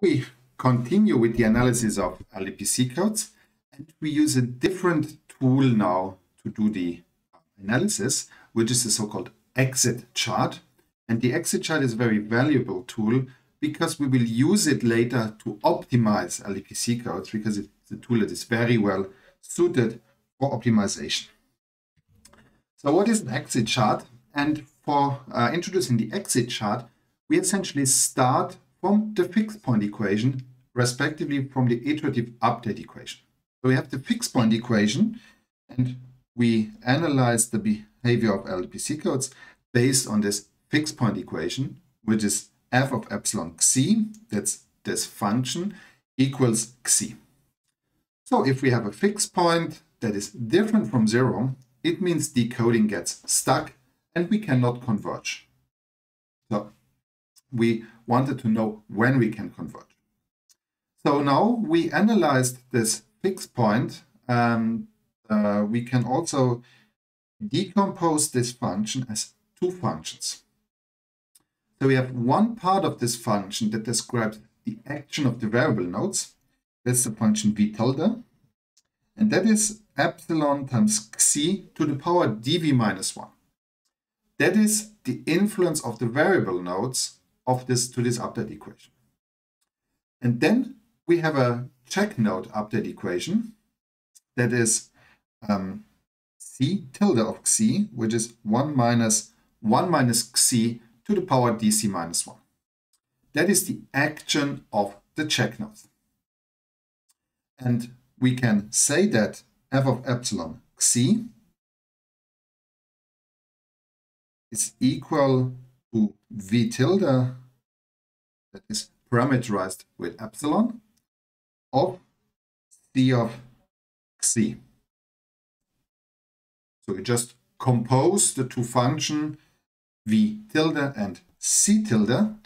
we continue with the analysis of LDPC codes and we use a different tool now to do the analysis, which is the so-called exit chart. And the exit chart is a very valuable tool because we will use it later to optimize LDPC codes because it's a tool that is very well suited for optimization. So what is an exit chart? And for uh, introducing the exit chart, we essentially start from the fixed point equation, respectively from the iterative update equation. So we have the fixed point equation, and we analyze the behavior of LDPC codes based on this fixed point equation, which is f of epsilon xi, that's this function, equals xi. So if we have a fixed point that is different from zero, it means decoding gets stuck and we cannot converge. So we wanted to know when we can converge. So now we analyzed this fixed point. Um, uh, we can also decompose this function as two functions. So we have one part of this function that describes the action of the variable nodes. That's the function v tilde. And that is epsilon times xi to the power dv minus 1. That is the influence of the variable nodes of this to this update equation. And then we have a check node update equation that is um, c tilde of xi, which is 1 minus 1 minus xi to the power dc minus 1. That is the action of the check node. And we can say that f of epsilon xi is equal to v tilde that is parameterized with epsilon of c of xi. So we just compose the two functions v tilde and c tilde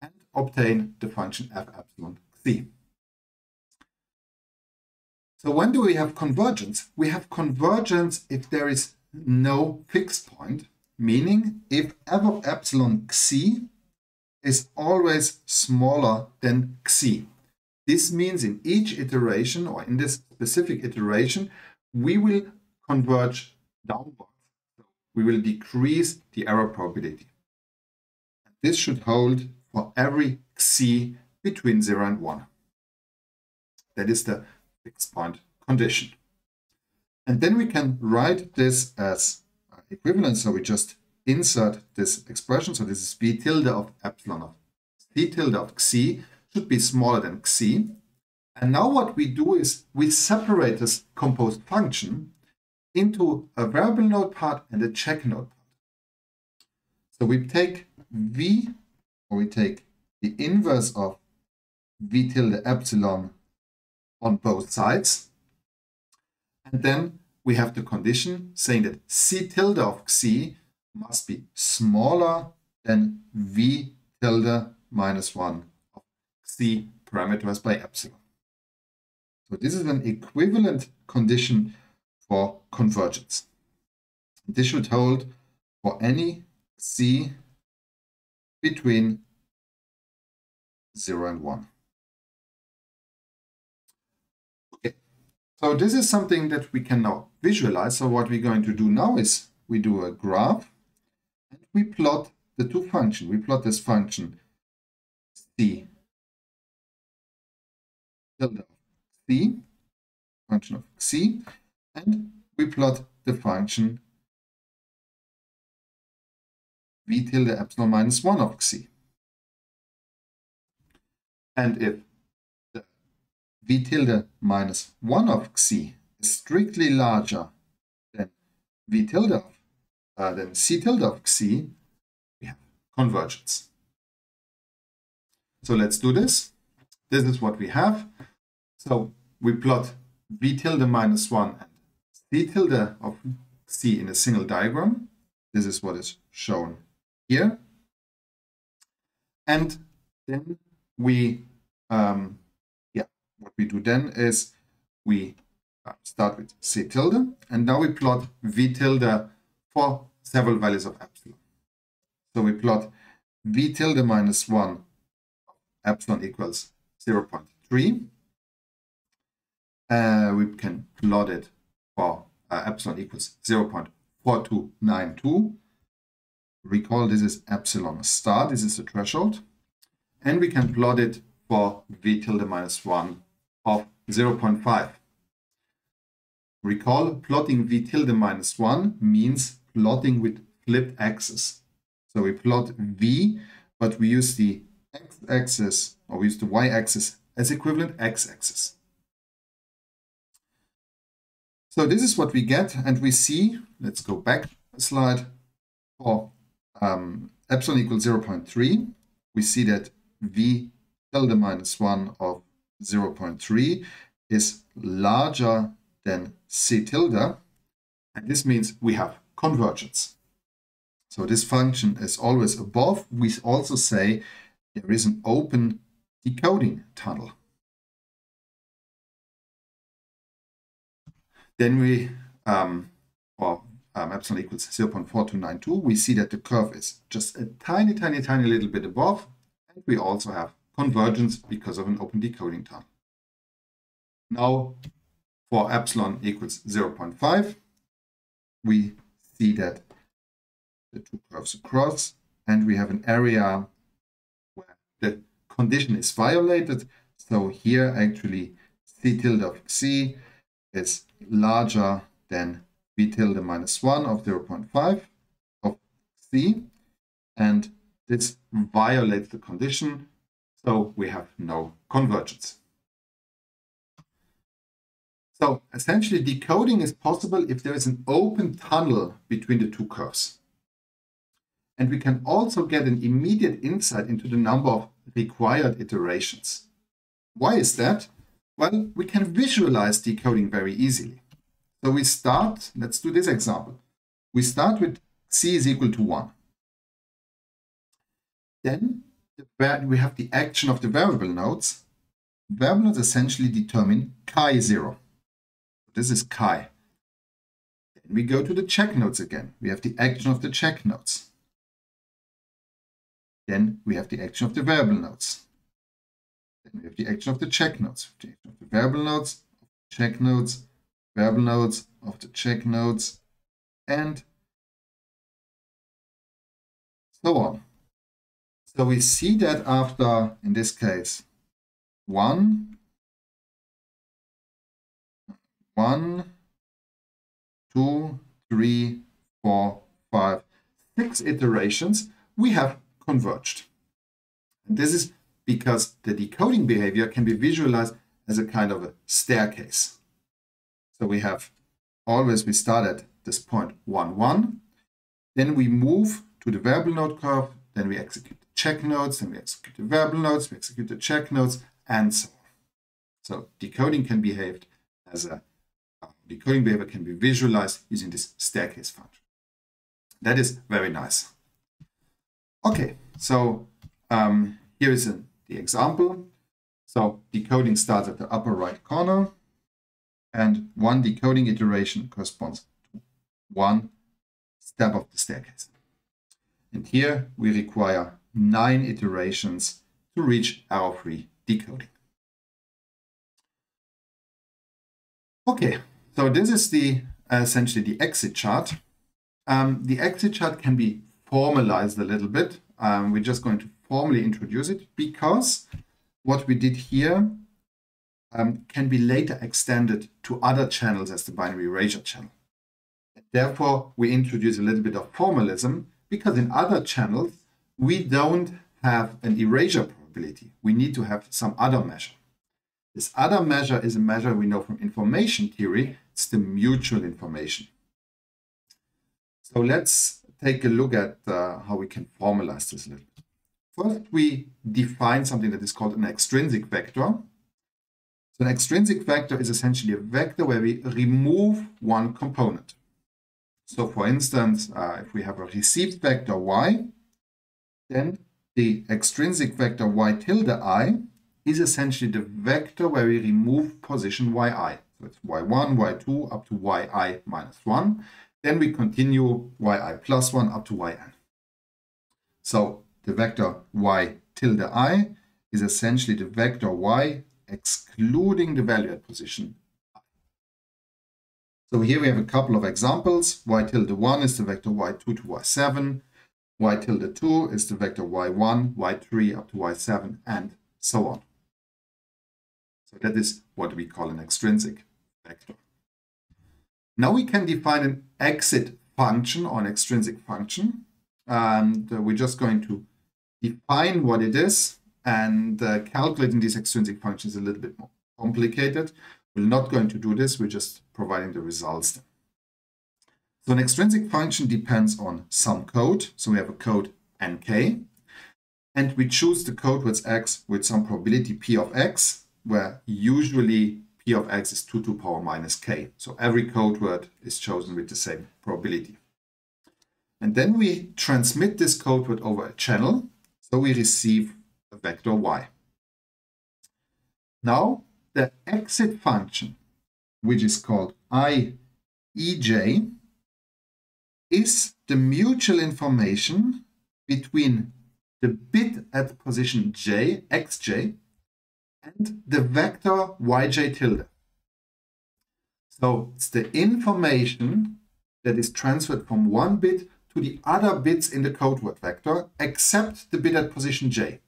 and obtain the function f epsilon xi. So when do we have convergence? We have convergence if there is no fixed point, meaning if of epsilon xi is always smaller than xi. This means in each iteration or in this specific iteration, we will converge downwards. We will decrease the error probability. This should hold for every xi between 0 and 1. That is the fixed point condition. And then we can write this as equivalent. So we just insert this expression. So this is v tilde of epsilon of c tilde of xi should be smaller than xi. And now what we do is we separate this composed function into a variable node part and a check node part. So we take v, or we take the inverse of v tilde epsilon on both sides. And then we have the condition saying that c tilde of xi must be smaller than v tilde minus 1 of xi parameterized by epsilon. So this is an equivalent condition for convergence. This should hold for any C between 0 and 1. So this is something that we can now visualize. So what we're going to do now is we do a graph and we plot the two functions. We plot this function c tilde c, function of c, and we plot the function v tilde epsilon minus 1 of xi. And if v tilde minus 1 of xi is strictly larger than v tilde of, uh, than c tilde of xi, we have convergence. So let's do this. This is what we have. So we plot v tilde minus 1 and c tilde of c in a single diagram. This is what is shown here. And then we, um, what we do then is we uh, start with c tilde, and now we plot v tilde for several values of epsilon. So we plot v tilde minus 1 epsilon equals 0.3. Uh, we can plot it for uh, epsilon equals 0.4292. Recall this is epsilon star, this is the threshold. And we can plot it for v tilde minus 1 of 0.5. Recall plotting v tilde minus 1 means plotting with flipped axis. So we plot v, but we use the x-axis, or we use the y-axis as equivalent x-axis. So this is what we get, and we see, let's go back a slide, for um, epsilon equals 0.3, we see that v tilde minus 1 of 0.3 is larger than c tilde, and this means we have convergence. So this function is always above. We also say there is an open decoding tunnel. Then we, um, for um, epsilon equals 0.4292, we see that the curve is just a tiny, tiny, tiny little bit above. And we also have convergence because of an open decoding tunnel. Now, for epsilon equals 0.5, we see that the two curves across, and we have an area where the condition is violated. So here actually c tilde of c is larger than v tilde minus 1 of 0.5 of c. And this violates the condition, so we have no convergence. So essentially decoding is possible if there is an open tunnel between the two curves. And we can also get an immediate insight into the number of required iterations. Why is that? Well, we can visualize decoding very easily. So we start, let's do this example. We start with c is equal to 1. Then we have the action of the variable nodes. Variable nodes essentially determine chi 0. This is chi. Then we go to the check nodes again. We have the action of the check nodes. Then we have the action of the variable nodes. Then we have the action of the check nodes. The action of the variable nodes, check nodes, variable nodes of the check nodes, and so on. So we see that after, in this case, one, one, two, three, four, five, six iterations, we have converged. And this is because the decoding behavior can be visualized as a kind of a staircase. So we have always, we start at this point 1, 1. Then we move to the variable node curve. Then we execute check nodes. Then we execute the variable nodes. We execute the check nodes and so on. So decoding can behave as a uh, decoding behavior can be visualized using this staircase function. That is very nice. Okay, so um, here is the example. So decoding starts at the upper right corner, and one decoding iteration corresponds to one step of the staircase. And here we require nine iterations to reach error-free decoding. Okay, so this is the uh, essentially the exit chart. Um, the exit chart can be formalized a little bit. Um, we're just going to formally introduce it because what we did here um, can be later extended to other channels as the binary erasure channel. Therefore, we introduce a little bit of formalism because in other channels, we don't have an erasure probability. We need to have some other measure. This other measure is a measure we know from information theory. It's the mutual information. So let's take a look at uh, how we can formalize this a little. First, we define something that is called an extrinsic vector. So an extrinsic vector is essentially a vector where we remove one component. So for instance, uh, if we have a received vector y, then the extrinsic vector y tilde i is essentially the vector where we remove position yi. So it's y1, y2 up to yi minus 1. Then we continue yi plus 1 up to yn. So the vector y tilde i is essentially the vector y excluding the value at position so here we have a couple of examples. y tilde 1 is the vector y2 to y7. Y tilde 2 is the vector y1, y3 up to y7, and so on. So that is what we call an extrinsic vector. Now we can define an exit function or an extrinsic function. And uh, we're just going to define what it is and uh, calculating these extrinsic functions a little bit more complicated. We're not going to do this, we're just providing the results. So an extrinsic function depends on some code. So we have a code nk, and we choose the code with x with some probability p of x, where usually p of x is 2 to power minus k. So every code word is chosen with the same probability. And then we transmit this code word over a channel, so we receive a vector y. Now the exit function, which is called IEJ, is the mutual information between the bit at position j, xj, and the vector yj tilde. So it's the information that is transferred from one bit to the other bits in the code word vector, except the bit at position j.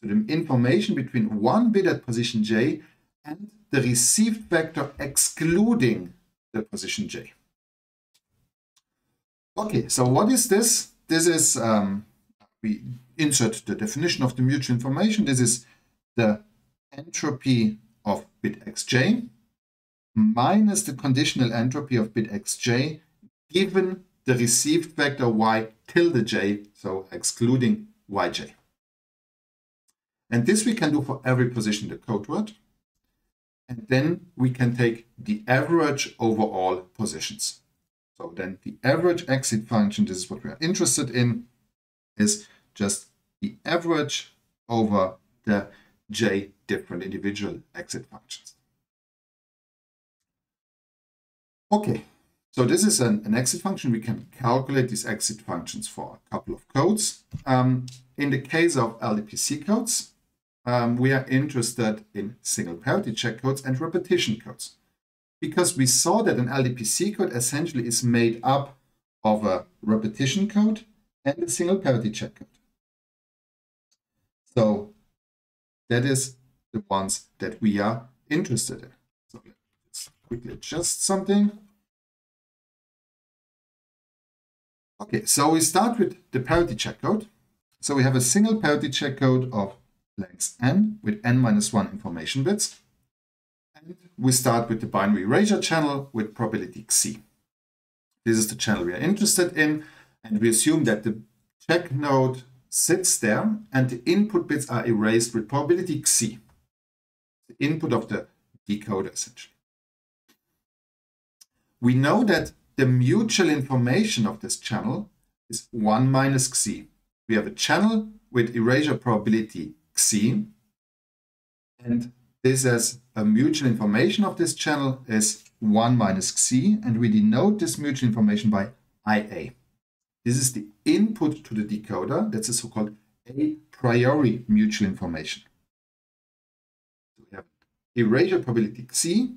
So the information between one bit at position j and the received vector excluding the position j. Okay, so what is this? This is, um, we insert the definition of the mutual information. This is the entropy of bit xj minus the conditional entropy of bit xj given the received vector y tilde j, so excluding yj. And this we can do for every position the code word. And then we can take the average over all positions. So then the average exit function, this is what we are interested in, is just the average over the j different individual exit functions. Okay, so this is an, an, exit function. We can calculate these exit functions for a couple of codes. Um, in the case of LDPC codes, um, we are interested in single parity check codes and repetition codes. Because we saw that an LDPC code essentially is made up of a repetition code and a single parity check code. So that is the ones that we are interested in. So let's quickly adjust something. Okay, so we start with the parity check code. So we have a single parity check code of length n with n minus 1 information bits. We start with the binary erasure channel with probability xi. This is the channel we are interested in, and we assume that the check node sits there and the input bits are erased with probability xi, the input of the decoder essentially. We know that the mutual information of this channel is 1 minus xi. We have a channel with erasure probability xi. And this as a mutual information of this channel is 1 minus xi, and we denote this mutual information by IA. This is the input to the decoder. That's a so-called a priori mutual information. So we have erasure probability xi.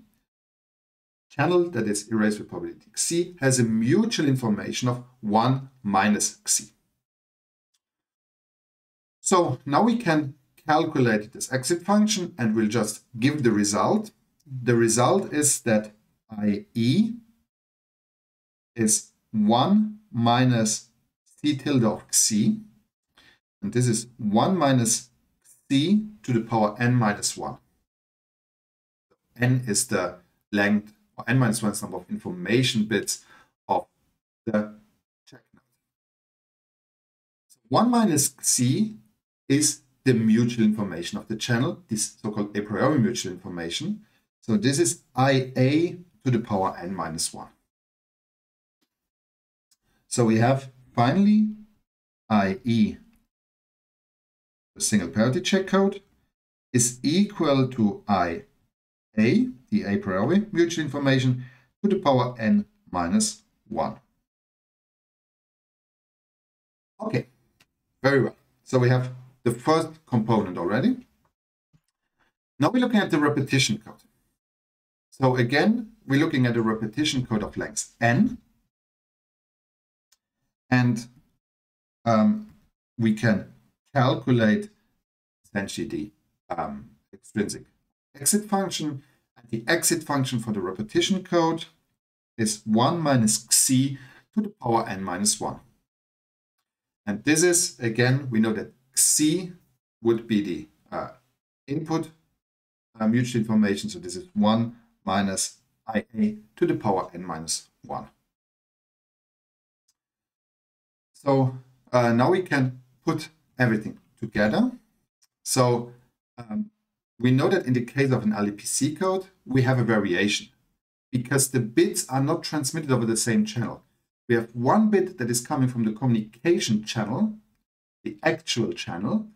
Channel that is erasure probability xi has a mutual information of 1 minus xi. So now we can calculate this exit function and we'll just give the result. The result is that IE is 1 minus c tilde of c. And this is 1 minus c to the power n minus 1. n is the length, or n minus 1 is the number of information bits of the check node. So 1 minus c is the mutual information of the channel, this so-called a priori mutual information. So this is IA to the power n minus 1. So we have finally IE, the single parity check code, is equal to IA, the a priori mutual information, to the power n minus 1. Okay, very well. So we have the first component already. Now we're looking at the repetition code. So again, we're looking at a repetition code of length n. And um, we can calculate essentially the um, extrinsic exit function. And the exit function for the repetition code is 1 minus xi to the power n minus 1. And this is, again, we know that xi would be the uh, input uh, mutual information. So this is 1 minus ia to the power n minus 1. So uh, now we can put everything together. So um, we know that in the case of an LDPC code, we have a variation because the bits are not transmitted over the same channel. We have one bit that is coming from the communication channel, the actual channel,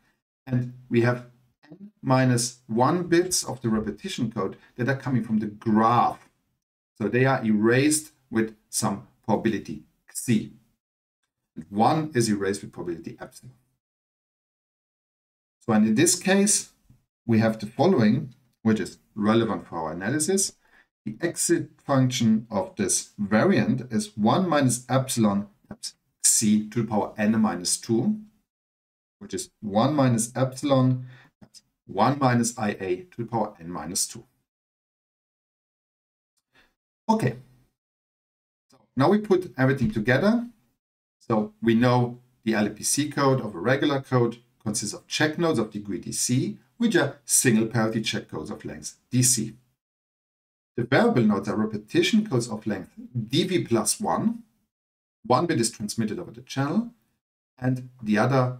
and we have n minus 1 bits of the repetition code that are coming from the graph. So they are erased with some probability c. And 1 is erased with probability epsilon. So and in this case, we have the following, which is relevant for our analysis. The exit function of this variant is 1 minus epsilon c to the power n minus 2, which is 1 minus epsilon 1 minus ia to the power n minus 2. Okay, so now we put everything together. So we know the LDPC code of a regular code consists of check nodes of degree dc, which are single parity check codes of length dc. The variable nodes are repetition codes of length dv plus 1. One bit is transmitted over the channel, and the other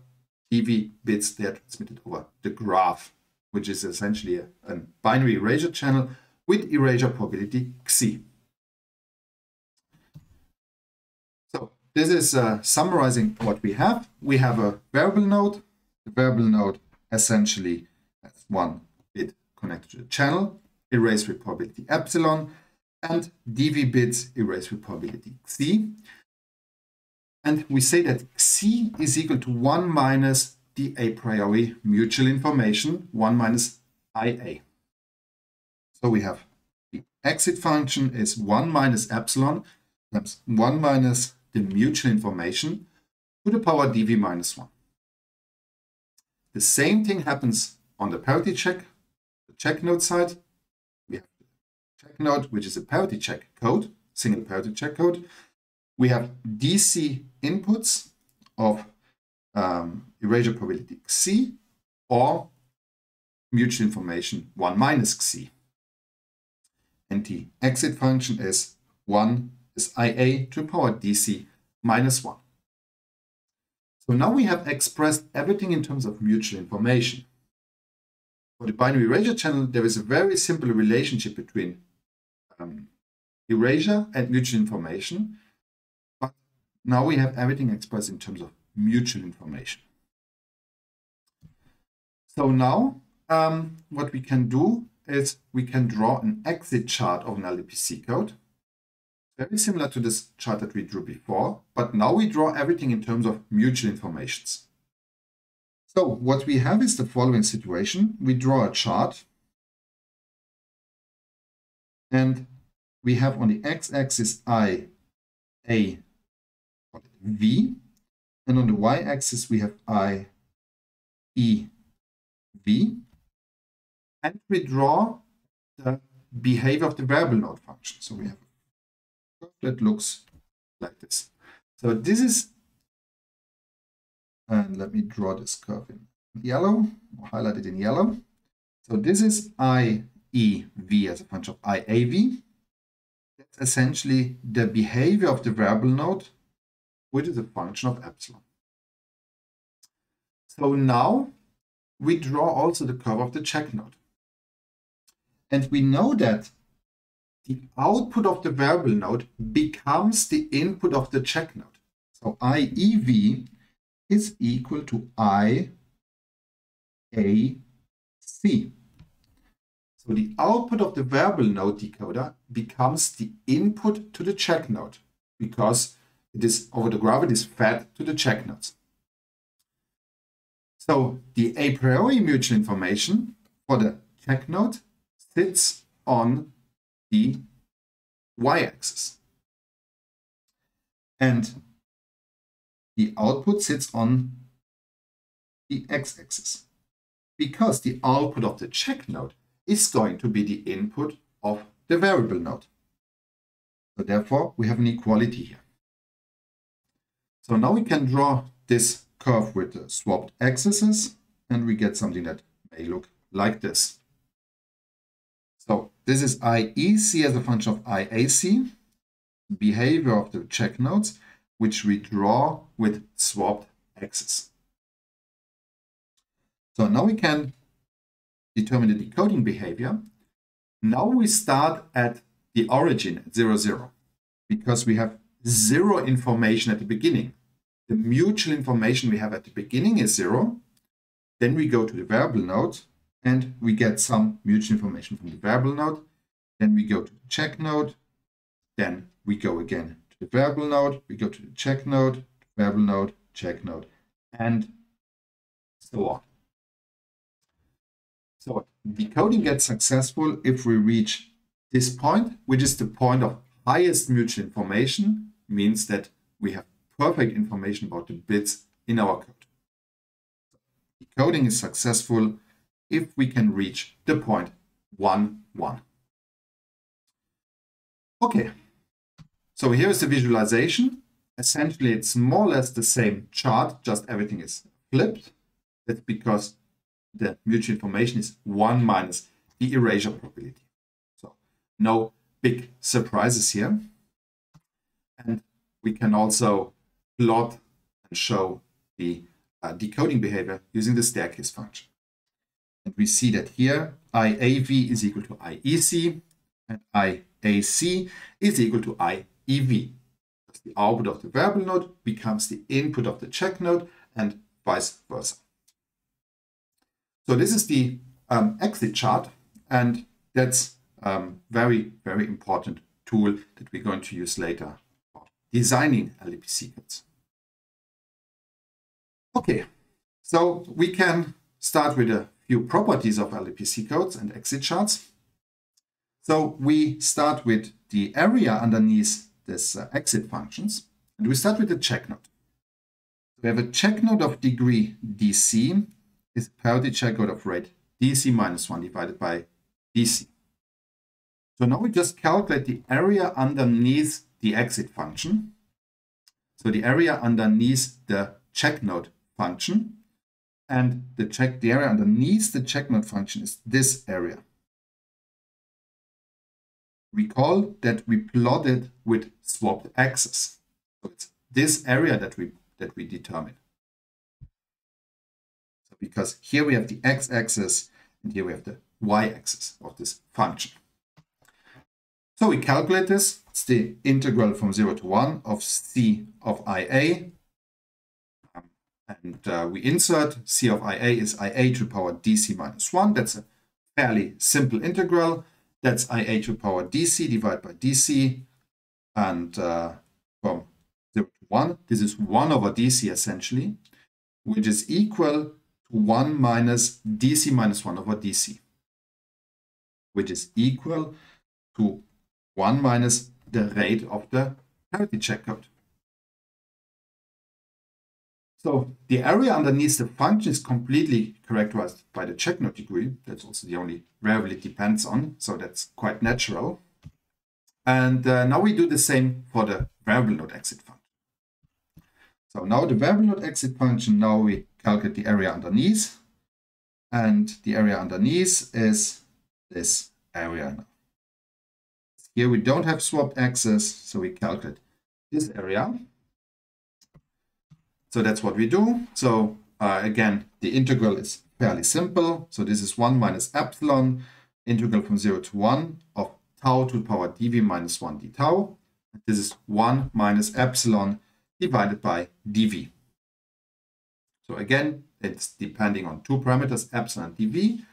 dv bits, they are transmitted over the graph, which is essentially a, a binary erasure channel with erasure probability xi. So this is uh, summarizing what we have. We have a variable node. The variable node essentially has one bit connected to the channel erase with probability epsilon, and dv bits erase with probability xi. And we say that C is equal to 1 minus the a priori mutual information, 1 minus ia. So we have the exit function is 1 minus epsilon times 1 minus the mutual information to the power dv minus 1. The same thing happens on the parity check, the check node side We have the check node, which is a parity check code, single parity check code. We have DC inputs of um, erasure probability C or mutual information 1 minus C. And the exit function is 1 is ia to the power dc minus 1. So now we have expressed everything in terms of mutual information. For the binary erasure channel, there is a very simple relationship between um, erasure and mutual information. Now we have everything expressed in terms of mutual information. So now um, what we can do is we can draw an exit chart of an LDPC code. Very similar to this chart that we drew before, but now we draw everything in terms of mutual informations. So what we have is the following situation. We draw a chart and we have on the x-axis i, a, v, and on the y-axis we have i, e, v, and we draw the behavior of the variable node function. So we have that looks like this. So this is, and let me draw this curve in yellow, or highlight it in yellow. So this is i, e, v as a function of i, a, v That's essentially the behavior of the variable node, which is a function of epsilon. So now we draw also the curve of the check node. And we know that the output of the variable node becomes the input of the check node. So IEV is equal to IAC. So the output of the variable node decoder becomes the input to the check node because it is over the graph, it is fed to the check nodes. So the a priori mutual information for the check node sits on the y-axis. And the output sits on the x-axis because the output of the check node is going to be the input of the variable node. So therefore, we have an equality here. So now we can draw this curve with the swapped axes and we get something that may look like this. So this is IEC as a function of IAC, behavior of the check nodes, which we draw with swapped axes. So now we can determine the decoding behavior. Now we start at the origin at 0, 0, because we have zero information at the beginning. The mutual information we have at the beginning is 0. Then we go to the variable node and we get some mutual information from the variable node. Then we go to the check node. Then we go again to the variable node. We go to the check node, variable node, check node, and so on. So decoding gets successful if we reach this point, which is the point of highest mutual information, means that we have perfect information about the bits in our code. Decoding is successful if we can reach the point 1, 1. Okay, so here is the visualization. Essentially, it's more or less the same chart, just everything is flipped. That's because the mutual information is 1 minus the erasure probability. So no big surprises here. We can also plot and show the uh, decoding behavior using the staircase function. And we see that here IAV is equal to IEC and IAC is equal to IEV. The output of the variable node becomes the input of the check node and vice versa. So this is the um, exit chart, and that's um, very, very important tool that we're going to use later designing LDPC codes. Okay, so we can start with a few properties of LDPC codes and exit charts. So we start with the area underneath this uh, exit functions, and we start with the check node. We have a check node of degree DC is parity check code of rate DC minus 1 divided by DC. So now we just calculate the area underneath the exit function. So the area underneath the check node function and the check the area underneath the check node function is this area. Recall that we plotted with swapped axes. So it's this area that we that we determine So because here we have the x-axis and here we have the y-axis of this function. So we calculate this. It's the integral from 0 to 1 of c of ia. Um, and uh, we insert c of ia is ia to the power dc minus 1. That's a fairly simple integral. That's ia to the power dc divided by dc. And uh, from 0 to 1, this is 1 over dc essentially, which is equal to 1 minus dc minus 1 over dc, which is equal to 1 minus the rate of the parity check code. So the area underneath the function is completely characterized by the check node degree. That's also the only variable it depends on. So that's quite natural. And uh, now we do the same for the variable node exit function. So now the variable node exit function, now we calculate the area underneath. And the area underneath is this area. Now. Here we don't have swapped axes, so we calculate this area. So that's what we do. So uh, again, the integral is fairly simple. So this is 1 minus epsilon, integral from 0 to 1 of tau to the power dv minus 1 d tau. This is 1 minus epsilon divided by dv. So again, it's depending on two parameters, epsilon and dv,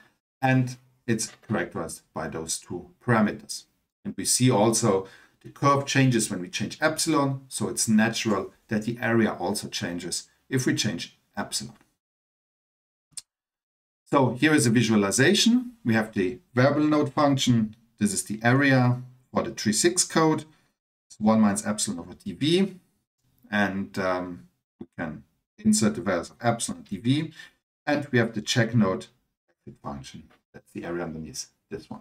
and it's characterized by those two parameters. And we see also the curve changes when we change epsilon, so it's natural that the area also changes if we change epsilon. So here is a visualization. we have the variable node function. This is the area for the tree 6 code. It's 1 minus epsilon over dv. And um, we can insert the values of epsilon and. And we have the check node function. That's the area underneath this one.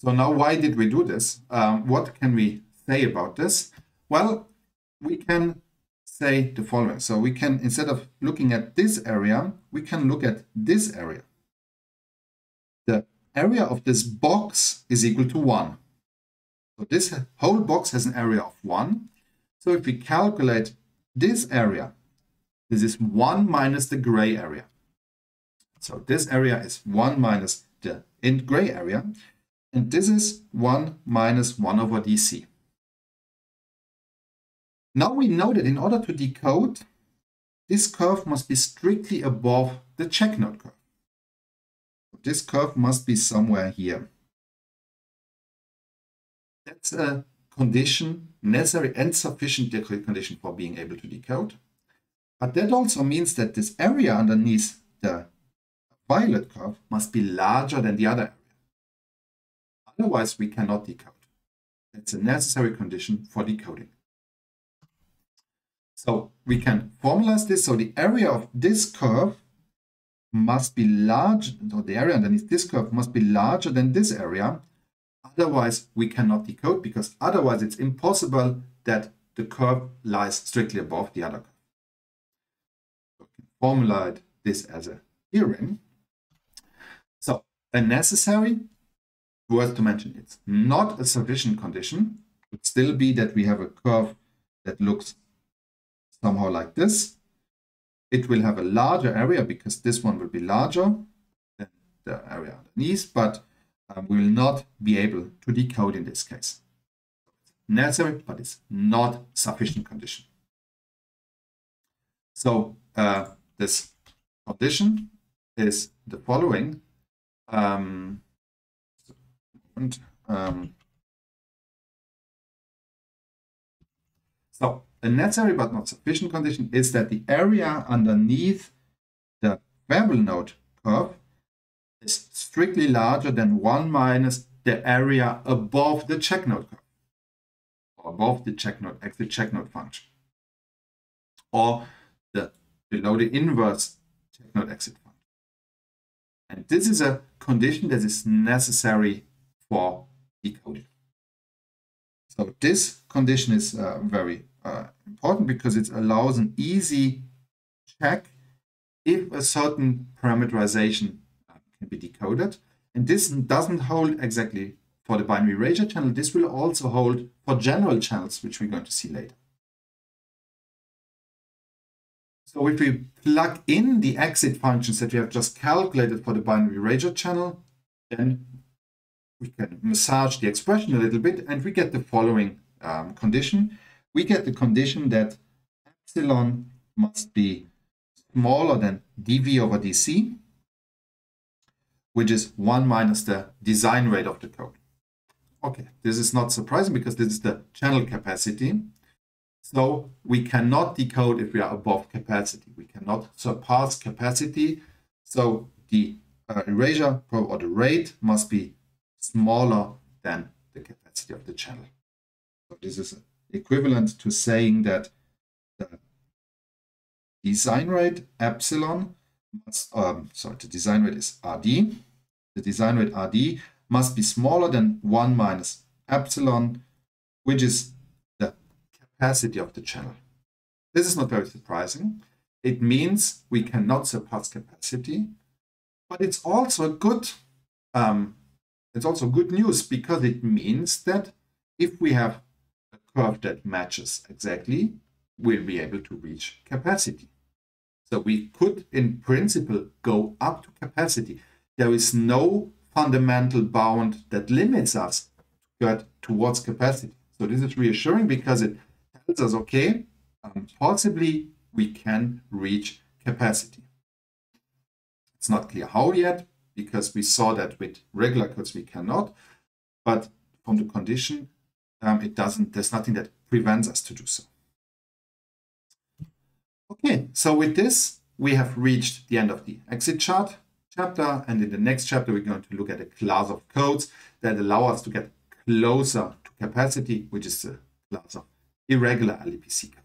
So now why did we do this? Um, what can we say about this? Well, we can say the following. So we can, instead of looking at this area, we can look at this area. The area of this box is equal to 1. So this whole box has an area of 1. So if we calculate this area, this is 1 minus the gray area. So this area is 1 minus the in gray area. And this is 1 minus 1 over dc. Now we know that in order to decode, this curve must be strictly above the check node curve. This curve must be somewhere here. That's a condition, necessary and sufficient condition for being able to decode. But that also means that this area underneath the violet curve must be larger than the other. Otherwise, we cannot decode. It's a necessary condition for decoding. So we can formalize this. So the area of this curve must be large, or the area underneath this curve must be larger than this area. Otherwise, we cannot decode because otherwise it's impossible that the curve lies strictly above the other curve. So we can formulate this as a theorem. So a necessary, worth to mention, it's not a sufficient condition. It would still be that we have a curve that looks somehow like this. It will have a larger area because this one will be larger than the area underneath, but um, we will not be able to decode in this case. Necessary, but it's not sufficient condition. So uh, this condition is the following. Um, and, um, so a necessary but not sufficient condition is that the area underneath the variable node curve is strictly larger than 1 minus the area above the check node curve, or above the check node, exit check node function, or the below the inverse check node exit function. And this is a condition that is necessary for decoding. So this condition is uh, very uh, important because it allows an easy check if a certain parameterization uh, can be decoded. And this doesn't hold exactly for the binary erasure channel. This will also hold for general channels, which we're going to see later. So if we plug in the exit functions that we have just calculated for the binary erasure channel, then we can massage the expression a little bit and we get the following um, condition we get the condition that epsilon must be smaller than dv over dc, which is 1 minus the design rate of the code. Okay, this is not surprising because this is the channel capacity. So we cannot decode if we are above capacity. We cannot surpass capacity. So the uh, erasure or the rate must be smaller than the capacity of the channel. So this is equivalent to saying that the design rate epsilon must, um, sorry, the design rate is RD. The design rate RD must be smaller than 1 minus epsilon, which is the capacity of the channel. This is not very surprising. It means we cannot surpass capacity, but it's also a good. Um, it's also good news because it means that if we have a curve that matches exactly, we'll be able to reach capacity. So we could, in principle, go up to capacity. There is no fundamental bound that limits us to get towards capacity. So this is reassuring because it tells us, okay, um, possibly we can reach capacity. It's not clear how yet, because we saw that with regular codes we cannot, but from the condition, um, it doesn't, there's nothing that prevents us to do so. Okay, so with this, we have reached the end of the exit chart chapter. And in the next chapter, we're going to look at a class of codes that allow us to get closer to capacity, which is the class of irregular LDPC codes.